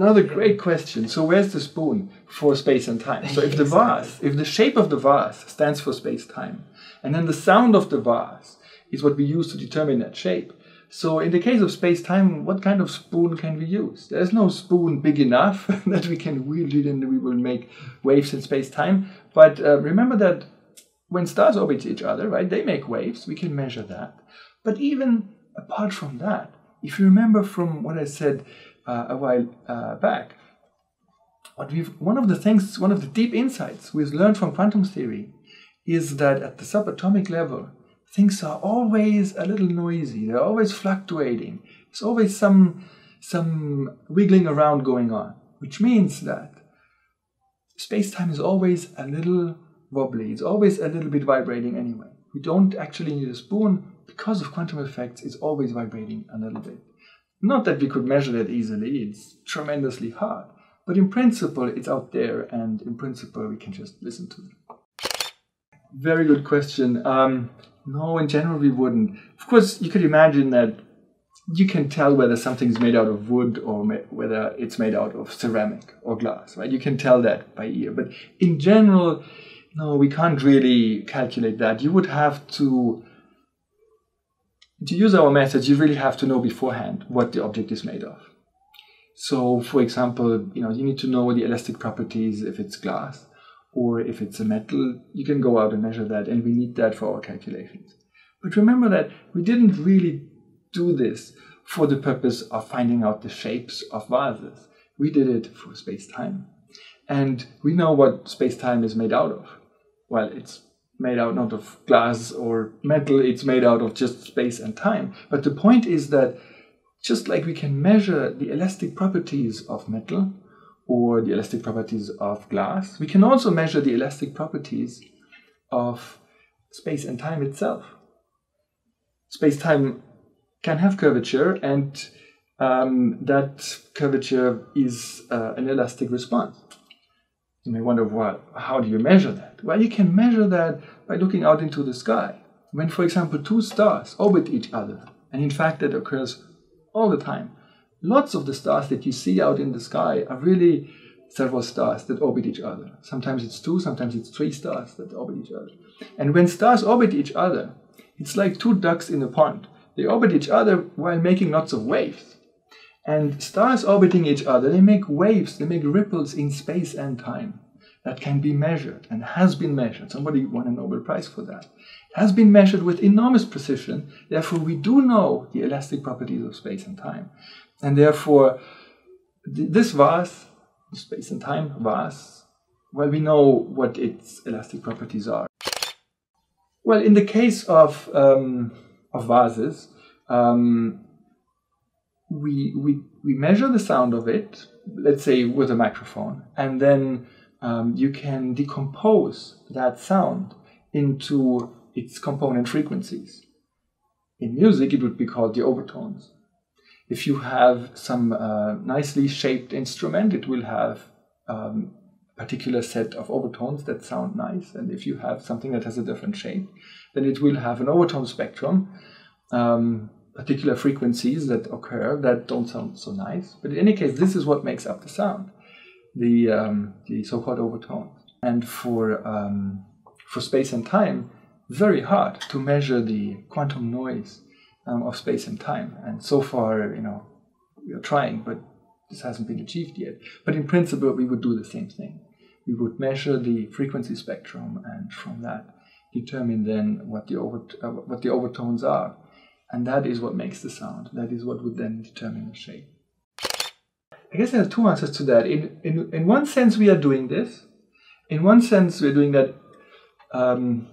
Another great question. So where's the spoon for space and time? So if the vase, if the shape of the vase stands for space time, and then the sound of the vase is what we use to determine that shape. So in the case of space time, what kind of spoon can we use? There's no spoon big enough that we can wield it and we will make waves in space time. But uh, remember that when stars orbit each other, right, they make waves. We can measure that. But even apart from that, if you remember from what I said uh, a while uh, back, what we've one of the things, one of the deep insights we've learned from quantum theory is that at the subatomic level, things are always a little noisy. They're always fluctuating. There's always some some wiggling around going on, which means that space-time is always a little wobbly. It's always a little bit vibrating anyway. We don't actually need a spoon because of quantum effects. It's always vibrating a little bit. Not that we could measure that easily. It's tremendously hard. But in principle, it's out there, and in principle, we can just listen to it. Very good question. Um, no, in general, we wouldn't. Of course, you could imagine that you can tell whether something's made out of wood or whether it's made out of ceramic or glass, right? You can tell that by ear. But in general, no, we can't really calculate that. You would have to to use our methods, you really have to know beforehand what the object is made of. So, for example, you know, you need to know the elastic properties if it's glass or if it's a metal. You can go out and measure that, and we need that for our calculations. But remember that we didn't really do this for the purpose of finding out the shapes of vases. We did it for space-time. And we know what space-time is made out of. Well, it's made out not of glass or metal, it's made out of just space and time. But the point is that just like we can measure the elastic properties of metal or the elastic properties of glass, we can also measure the elastic properties of space and time itself. Space time can have curvature, and um, that curvature is uh, an elastic response. You may wonder, well, how do you measure that? Well, you can measure that by looking out into the sky. When, for example, two stars orbit each other, and in fact that occurs all the time, lots of the stars that you see out in the sky are really several stars that orbit each other. Sometimes it's two, sometimes it's three stars that orbit each other. And when stars orbit each other, it's like two ducks in a pond. They orbit each other while making lots of waves. And stars orbiting each other, they make waves, they make ripples in space and time that can be measured and has been measured. Somebody won a Nobel Prize for that. It has been measured with enormous precision. Therefore, we do know the elastic properties of space and time. And therefore, th- this vase, space and time vase, well, we know what its elastic properties are. Well, in the case of, um, of vases, um, we, we, we measure the sound of it, let's say with a microphone, and then um, you can decompose that sound into its component frequencies. In music, it would be called the overtones. If you have some uh, nicely shaped instrument, it will have um, a particular set of overtones that sound nice. And if you have something that has a different shape, then it will have an overtone spectrum. Um, particular frequencies that occur that don't sound so nice. But in any case, this is what makes up the sound, the, um, the so-called overtones. And for, um, for space and time, very hard to measure the quantum noise um, of space and time. And so far, you know, we are trying, but this hasn't been achieved yet. But in principle, we would do the same thing. We would measure the frequency spectrum, and from that, determine then what the over, uh, what the overtones are. And that is what makes the sound. That is what would then determine the shape. I guess there are two answers to that. In, in, in one sense, we are doing this. In one sense, we're doing that. Um,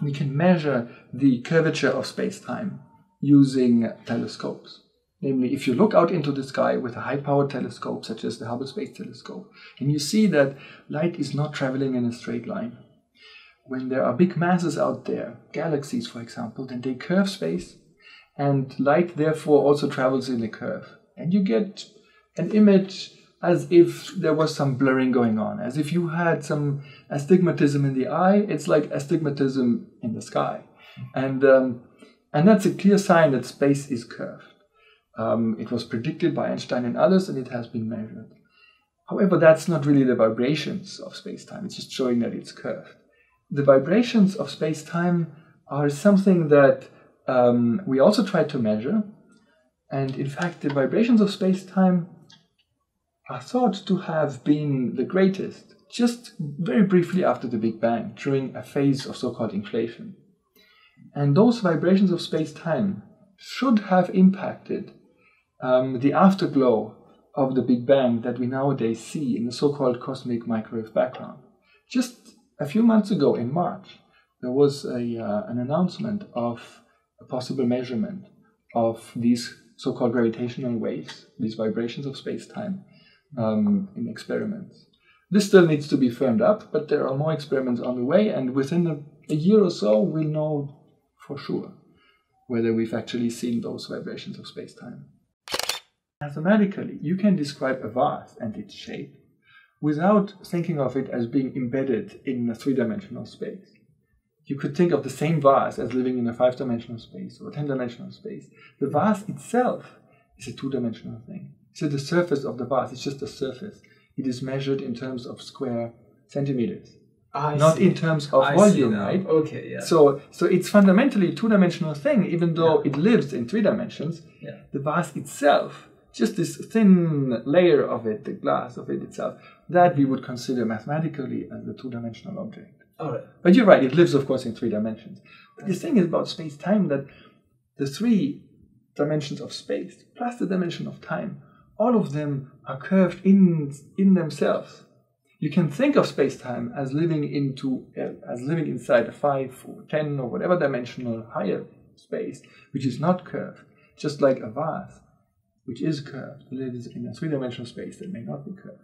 we can measure the curvature of space time using telescopes. Namely, if you look out into the sky with a high powered telescope, such as the Hubble Space Telescope, and you see that light is not traveling in a straight line. When there are big masses out there, galaxies for example, then they curve space and light therefore also travels in a curve. And you get an image as if there was some blurring going on, as if you had some astigmatism in the eye. It's like astigmatism in the sky. And, um, and that's a clear sign that space is curved. Um, it was predicted by Einstein and others, and it has been measured. However, that's not really the vibrations of space-time. It's just showing that it's curved. The vibrations of space-time are something that um, we also tried to measure. And in fact, the vibrations of space-time are thought to have been the greatest just very briefly after the Big Bang, during a phase of so-called inflation. And those vibrations of space-time should have impacted um, the afterglow of the Big Bang that we nowadays see in the so-called cosmic microwave background. Just a few months ago in March, there was a, uh, an announcement of a possible measurement of these so-called gravitational waves, these vibrations of space-time um, in experiments. This still needs to be firmed up, but there are more experiments on the way, and within a, a year or so, we'll know for sure whether we've actually seen those vibrations of space-time. Mathematically, you can describe a vase and its shape without thinking of it as being embedded in a three-dimensional space. You could think of the same vase as living in a five-dimensional space or a ten-dimensional space. The vase itself is a two-dimensional thing. So the surface of the vase is just a surface. It is measured in terms of square centimeters. I not see. in terms of I volume, right? Okay, yeah. So, so it's fundamentally a two-dimensional thing, even though yeah. it lives in three dimensions. Yeah. The vase itself just this thin layer of it, the glass of it itself, that we would consider mathematically as a two-dimensional object. All right. But you're right, it lives, of course, in three dimensions. But the thing is about space-time that the three dimensions of space plus the dimension of time, all of them are curved in, in themselves. You can think of space-time as living into uh, as living inside a five or ten or whatever dimensional higher space, which is not curved, just like a vase which is curved, lives in a three-dimensional space that may not be curved.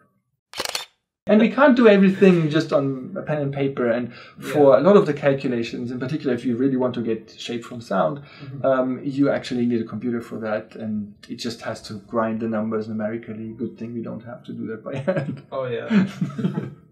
And we can't do everything just on a pen and paper. And for yeah. a lot of the calculations, in particular, if you really want to get shape from sound, mm-hmm. um, you actually need a computer for that. And it just has to grind the numbers numerically. Good thing we don't have to do that by hand. Oh, yeah.